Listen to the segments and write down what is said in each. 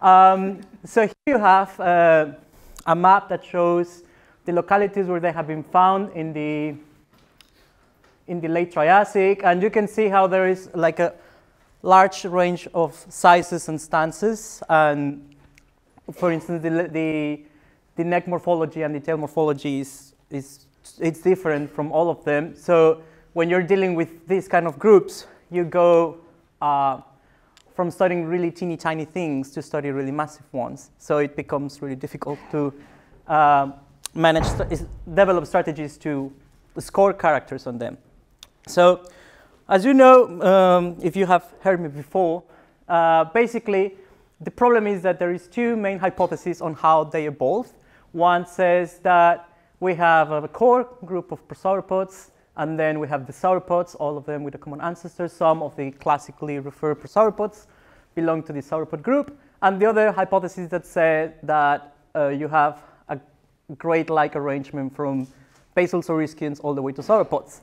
Um, so here you have uh, a map that shows the localities where they have been found in the in the late Triassic, and you can see how there is like a large range of sizes and stances. And for instance, the, the, the neck morphology and the tail morphology is, is it's different from all of them. So when you're dealing with these kind of groups, you go uh, from studying really teeny tiny things to study really massive ones. So it becomes really difficult to uh, manage, develop strategies to score characters on them. So as you know, um, if you have heard me before, uh, basically the problem is that there is two main hypotheses on how they evolve. One says that we have a core group of prosauropods, and then we have the sauropods, all of them with a common ancestor. Some of the classically referred prosauropods belong to the sauropod group. And the other hypothesis that says that uh, you have a grade-like arrangement from basal saurischians all the way to sauropods.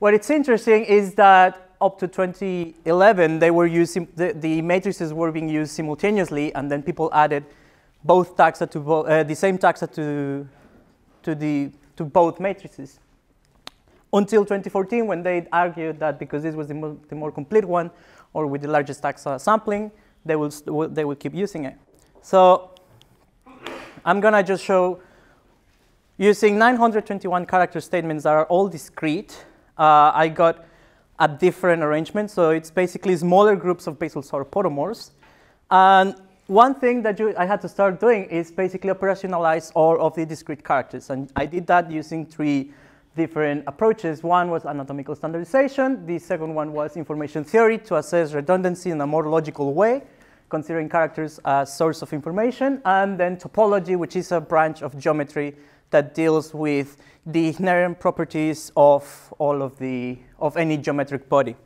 What it's interesting is that up to 2011, they were using the, the matrices were being used simultaneously, and then people added both taxa to uh, the same taxa to to the to both matrices. Until 2014, when they argued that because this was the, mo the more complete one, or with the largest taxa sampling, they will they will keep using it. So I'm gonna just show using 921 character statements that are all discrete uh, I got a different arrangement. So it's basically smaller groups of basal sauropodomorphs. And one thing that you, I had to start doing is basically operationalize all of the discrete characters. And I did that using three different approaches. One was anatomical standardization. The second one was information theory to assess redundancy in a more logical way, considering characters as source of information. And then topology, which is a branch of geometry that deals with the inherent properties of all of the of any geometric body.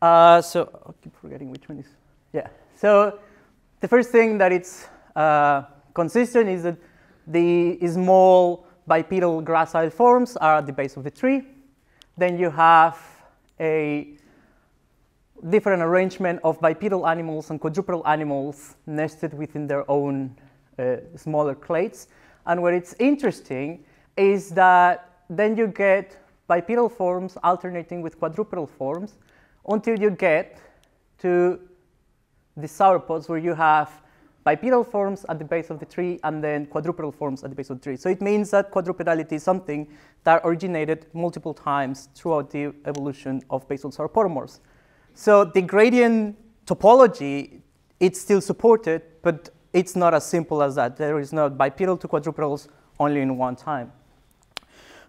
Uh, so I keep forgetting which one is. Yeah. So the first thing that it's uh, consistent is that the small bipedal gracile forms are at the base of the tree. Then you have a different arrangement of bipedal animals and quadrupedal animals nested within their own uh, smaller clades. And what it's interesting is that then you get bipedal forms alternating with quadrupedal forms until you get to the sauropods where you have bipedal forms at the base of the tree and then quadrupedal forms at the base of the tree. So it means that quadrupedality is something that originated multiple times throughout the evolution of basal sauropodomorphs. So the gradient topology, it's still supported, but it's not as simple as that. There is no bipedal to quadrupedals only in one time.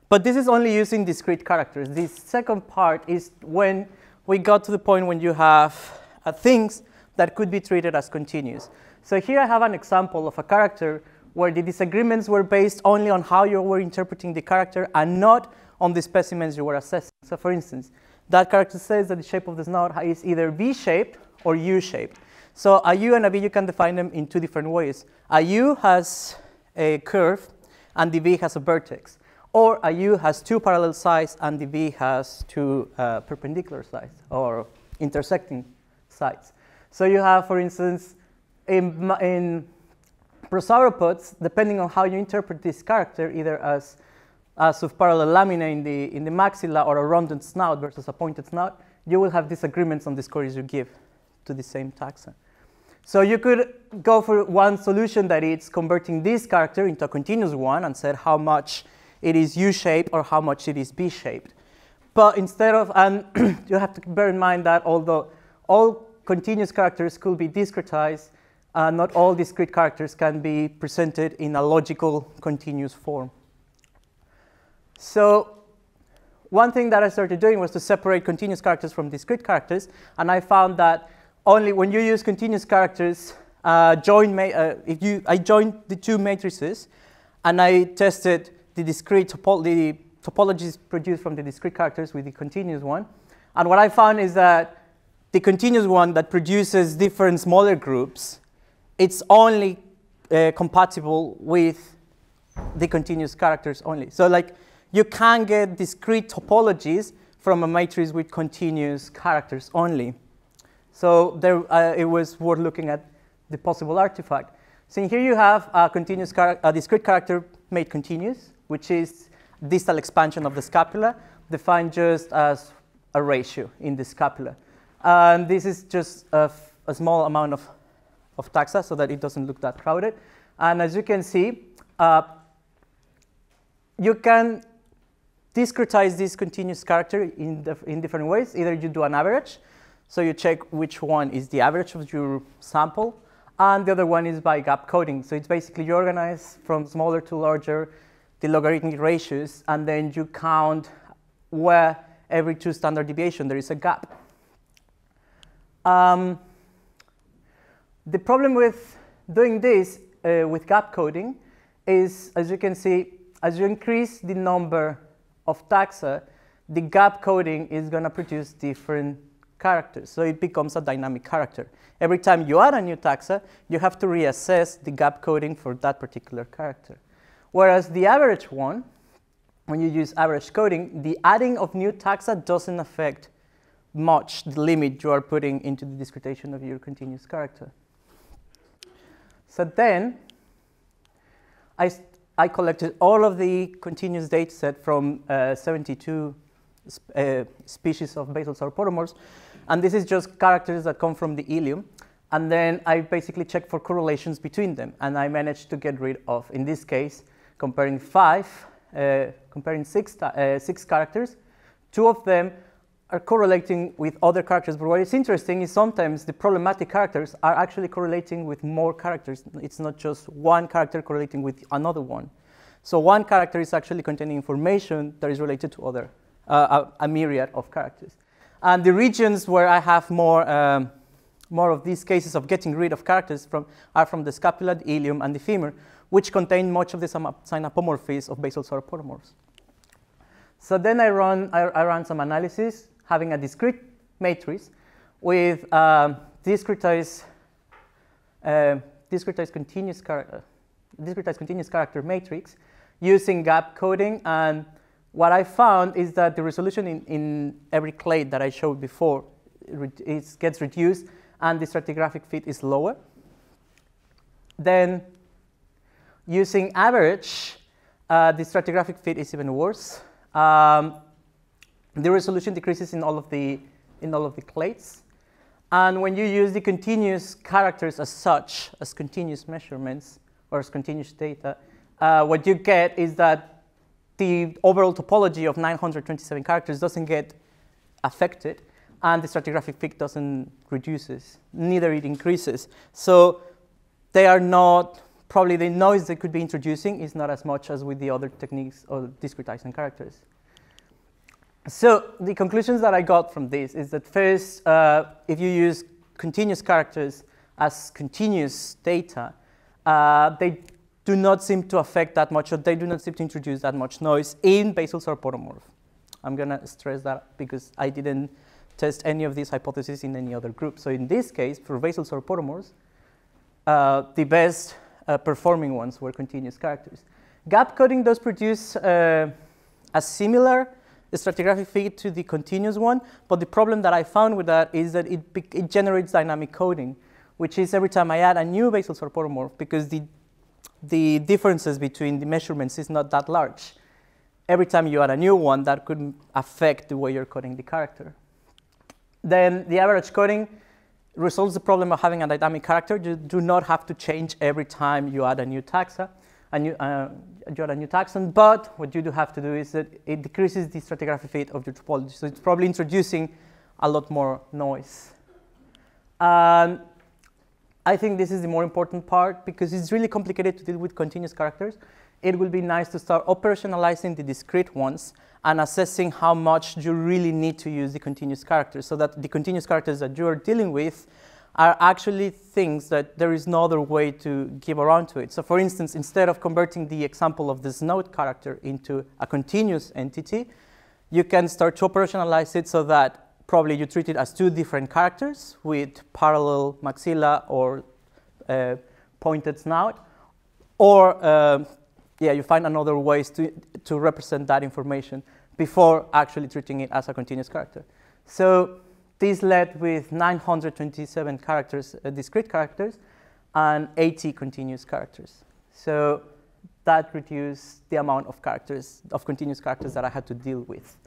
But this is only using discrete characters. The second part is when we got to the point when you have uh, things that could be treated as continuous. So here I have an example of a character where the disagreements were based only on how you were interpreting the character and not on the specimens you were assessing. So for instance, that character says that the shape of the snout is either V-shaped or U-shaped. So a U and a V, you can define them in two different ways. A U has a curve, and the V has a vertex. Or a U has two parallel sides, and the V has two uh, perpendicular sides, or intersecting sides. So you have, for instance, in, in prosauropods, depending on how you interpret this character, either as a subparallel lamina in the, in the maxilla or a rounded snout versus a pointed snout, you will have disagreements on the scores you give to the same taxa. So you could go for one solution that it's converting this character into a continuous one and said how much it is U-shaped or how much it is B-shaped. But instead of, and you have to bear in mind that although all continuous characters could be discretized, uh, not all discrete characters can be presented in a logical continuous form. So one thing that I started doing was to separate continuous characters from discrete characters, and I found that only when you use continuous characters, uh, join uh, if you, I joined the two matrices and I tested the discrete topo the topologies produced from the discrete characters with the continuous one. And what I found is that the continuous one that produces different smaller groups, it's only uh, compatible with the continuous characters only. So like you can get discrete topologies from a matrix with continuous characters only. So there, uh, it was worth looking at the possible artifact. So here you have a, continuous a discrete character made continuous, which is distal expansion of the scapula, defined just as a ratio in the scapula. And this is just a, small amount of, of taxa so that it doesn't look that crowded. And as you can see, uh, you can discretize this continuous character in, in different ways. Either you do an average, so you check which one is the average of your sample, and the other one is by gap coding. So it's basically you organize from smaller to larger the logarithmic ratios, and then you count where every two standard deviation there is a gap. Um, the problem with doing this uh, with gap coding is, as you can see, as you increase the number of taxa, the gap coding is going to produce different characters. So it becomes a dynamic character. Every time you add a new taxa, you have to reassess the gap coding for that particular character. Whereas the average one, when you use average coding, the adding of new taxa doesn't affect much the limit you are putting into the discretization of your continuous character. So then, I, I collected all of the continuous data set from uh, 72 uh, species of basal sauropodomorphs. And this is just characters that come from the ilium. And then I basically checked for correlations between them. And I managed to get rid of, in this case, comparing five, uh, comparing six, uh, six characters. Two of them are correlating with other characters. But what is interesting is sometimes the problematic characters are actually correlating with more characters. It's not just one character correlating with another one. So one character is actually containing information that is related to other uh, a, a, myriad of characters. And the regions where I have more, um, more of these cases of getting rid of characters from, are from the scapula, the ilium, and the femur, which contain much of the synapomorphism of basal sauropodomorphs. So then I run, I, I run some analysis having a discrete matrix with um, discretized, uh, discretized, continuous discretized continuous character matrix using gap coding and what I found is that the resolution in, in every clade that I showed before it gets reduced and the stratigraphic fit is lower. Then using average, uh, the stratigraphic fit is even worse. Um, the resolution decreases in all of the in all of the clades. And when you use the continuous characters as such, as continuous measurements or as continuous data, uh, what you get is that the overall topology of 927 characters doesn't get affected, and the stratigraphic fit doesn't reduces, neither it increases. So they are not, probably the noise they could be introducing is not as much as with the other techniques of discretizing characters. So the conclusions that I got from this is that first, uh, if you use continuous characters as continuous data, uh, they do not seem to affect that much, or they do not seem to introduce that much noise in basal sauropodomorph. I'm going to stress that because I didn't test any of these hypotheses in any other group. So in this case, for basal sauropodomorphs, uh, the best uh, performing ones were continuous characters. Gap coding does produce uh, a similar stratigraphic fit to the continuous one, but the problem that I found with that is that it, it generates dynamic coding, which is every time I add a new basal sauropodomorph, because the the differences between the measurements is not that large. Every time you add a new one, that could affect the way you're coding the character. Then the average coding resolves the problem of having a dynamic character. You do not have to change every time you add a new taxa, a new, uh, you add a new taxon, but what you do have to do is that it decreases the stratigraphic fit of your topology. So it's probably introducing a lot more noise. Um, I think this is the more important part because it's really complicated to deal with continuous characters. It will be nice to start operationalizing the discrete ones and assessing how much you really need to use the continuous characters so that the continuous characters that you are dealing with are actually things that there is no other way to give around to it. So for instance, instead of converting the example of this node character into a continuous entity, you can start to operationalize it so that probably you treat it as two different characters with parallel maxilla or uh, pointed snout, or uh, yeah, you find another ways to, to represent that information before actually treating it as a continuous character. So this led with 927 characters, uh, discrete characters, and 80 continuous characters. So that reduced the amount of characters, of continuous characters that I had to deal with.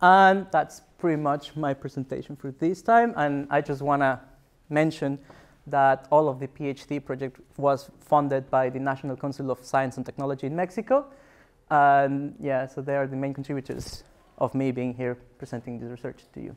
And that's pretty much my presentation for this time. And I just want to mention that all of the PhD project was funded by the National Council of Science and Technology in Mexico. And yeah, so they are the main contributors of me being here presenting this research to you.